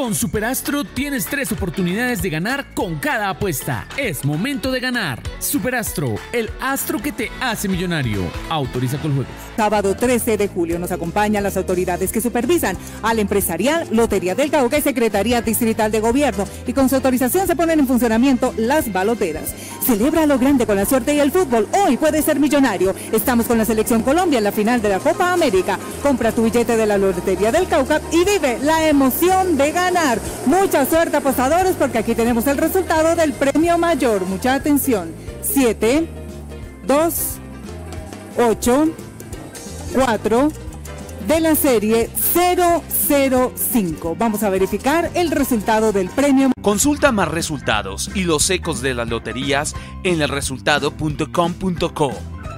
Con Superastro tienes tres oportunidades de ganar con cada apuesta. Es momento de ganar. Superastro, el astro que te hace millonario. Autoriza con juegos. Sábado 13 de julio nos acompañan las autoridades que supervisan al empresarial Lotería del Cauca y Secretaría Distrital de Gobierno y con su autorización se ponen en funcionamiento las baloteras. Celebra lo grande con la suerte y el fútbol. Hoy puedes ser millonario. Estamos con la Selección Colombia en la final de la Copa América. Compra tu billete de la Lotería del Cauca y vive la emoción de ganar. Mucha suerte apostadores porque aquí tenemos el resultado del premio mayor. Mucha atención. 7, 2, 8, 4 de la serie 005. Vamos a verificar el resultado del premio. Consulta más resultados y los ecos de las loterías en elresultado.com.co.